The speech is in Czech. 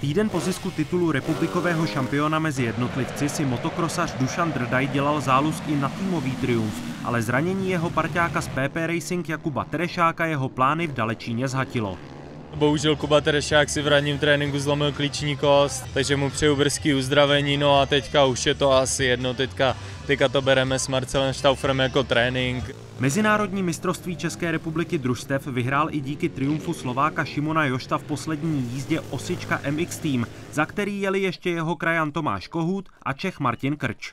Týden po zisku titulu republikového šampiona mezi jednotlivci si motokrosař Dušan Drdaj dělal zálusk i na týmový triumf, ale zranění jeho parťáka z PP Racing Jakuba Terešáka jeho plány v Dalečíně zhatilo. Bohužel Kuba Terešák si v ranním tréninku zlomil klíční kost, takže mu přeju brzký uzdravení, no a teďka už je to asi jedno, teďka, teďka to bereme s Marcelem Staufrem jako trénink. Mezinárodní mistrovství České republiky družstev vyhrál i díky triumfu Slováka Šimona Jošta v poslední jízdě Osička MX Team, za který jeli ještě jeho krajan Tomáš Kohut a Čech Martin Krč.